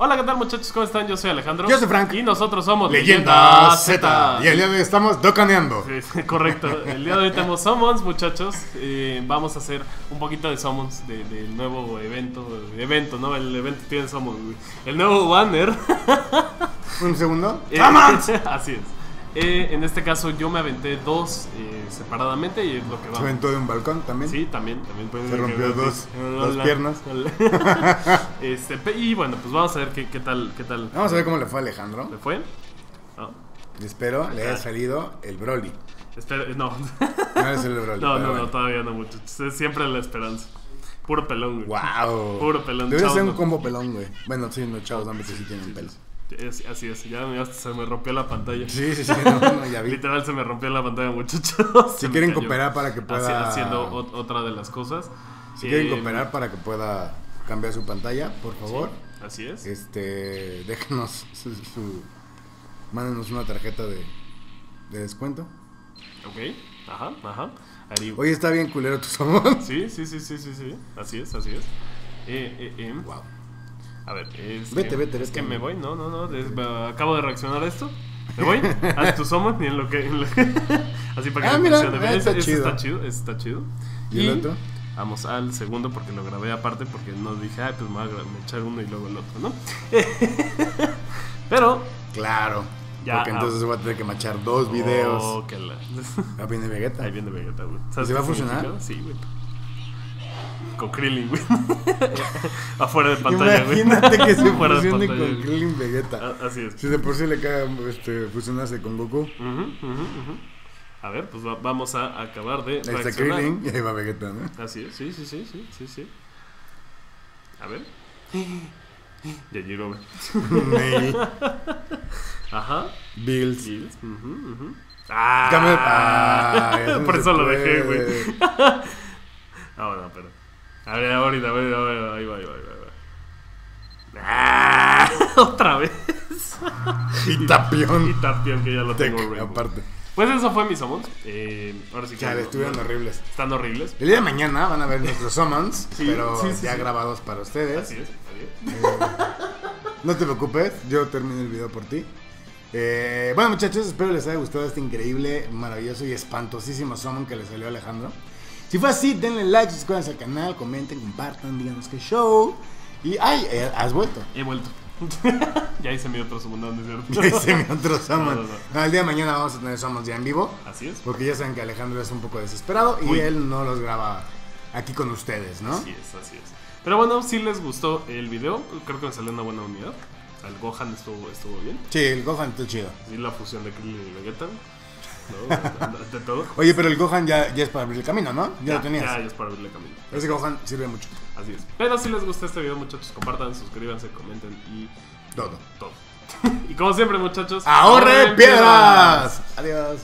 Hola, ¿qué tal muchachos? ¿Cómo están? Yo soy Alejandro. Yo soy Frank. Y nosotros somos Leyenda Z. Y el día de hoy estamos docaneando. Sí, correcto. El día de hoy tenemos Summons, muchachos. Eh, vamos a hacer un poquito de Summons de- del nuevo evento. Evento, ¿no? El evento tiene Summons. El nuevo banner. Un segundo. Eh. Así es. Eh, en este caso yo me aventé dos eh, separadamente y es lo que Se va. aventó de un balcón también. Sí, también, también Se que- rompió dos- piernas. Este, y bueno, pues vamos a ver qué, qué tal, qué tal Vamos a ver cómo le fue a Alejandro. le fue. No, Y espero le haya salido el Broly. espera, no. No es el Broly. No, no, no, todavía no, muchachos. Es siempre la esperanza. Puro pelón, güey. Wow. Puro pelón, Debe ser un no. combo pelón, güey. Bueno, sí, no, chavos, que sí tienen pelos. Es- así es, ya se me rompió la pantalla. Sí, sí, sí, no, no, ya vi. Literal se me rompió la pantalla, muchachos. Si quieren cooperar para que pueda- Haci- Haciendo ot- otra de las cosas. Si quieren Eh, cooperar para que pueda cambiar su pantalla, por favor, Así es. este, déjenos su, su- mándenos una tarjeta de, de descuento. Ok. Ajá, ajá. Ari- Oye, está bien culero tu somos. Sí, sí, sí, sí, sí, sí. Así es, así es. Eh, eh, eh. Wow. A ver, es Vete, que, vete, es vete. que me voy, no, no, no, es- acabo de reaccionar a esto. Me voy, haz tu summon y en lo que... en lo- así para que Ah, mira, funcione ah, está ese chido. está chido, está chido. ¿Y el otro? Vamos al segundo porque lo grabé aparte porque no dije, ay, pues me voy a echar uno y luego el otro, ¿no? Pero... Claro. Ya, porque ah. entonces voy a tener que machar dos videos. Oh, que la- Ah, viene Vegeta. Ahí viene Vegeta, güey. ¿Y ¿Sabes se va a significa? Sí, güey. Con Krillin, güey. Afuera de pantalla, güey. Imagínate que se Fuera de fusione pantalla, con. Krillin Vegeta. Ah, Así es. Si de por sí le cae este, fusionarse con Goku. Ujú. A ver, pues va- vamos a acabar de Ahí está. Krillin y ahí va Vegeta, ¿no? Así es, sí, sí, sí, sí, sí, sí. A ver. Ya llegó, güey. Ajá. Bills. Ujú. Ah, Ah, Por eso lo dejé, güey. No, no, pero. A ver, ahorita, a ver, a ver, ahí va, ahí va, ahí va. Ah, otra vez. Y Y Tapión. Tapión, que ya lo tengo, aparte. Pues eso fue mi summons. Eh, ahora sí que. No- estuvieron no- horribles. Están horribles. El día de mañana van a ver nuestros summons, Sí, pero sí, sí, ya grabados para ustedes. Así es, así es. No te preocupes, yo termino el video por ti. Eh, bueno muchachos, espero les haya gustado este increíble, maravilloso y espantosísimo summon que le salió a Alejandro. Si fue así, denle like, suscríbanse al canal, comenten, compartan, díganos qué show. Y ay, eh, has vuelto. He vuelto. ya hice mi otro summon, ¿no es cierto? Ya hice mi otro summon. No, el día de mañana vamos a tener summons ya en vivo. Así es. Porque ya saben que Alejandro es un poco desesperado y él no los graba aquí con ustedes, ¿no? Así es, así es. Pero bueno, si les gustó el video, creo que me salió una buena unidad. El Gohan estuvo, estuvo bien. Sí, el Gohan está chido. Y la fusión de Krillin y Vegeta. ¿No? De todo. Oye, pero el Gohan ya, ya es para abrir el camino, ¿no? Ya, lo tenías. Ya, ya es para abrirle camino. Ese Gohan sirve mucho. Así es. Pero si les gusta este video, muchachos, compartan, suscríbanse, comenten y Todo. todo. y como siempre, muchachos, ¡Ahorre piedras! Adiós.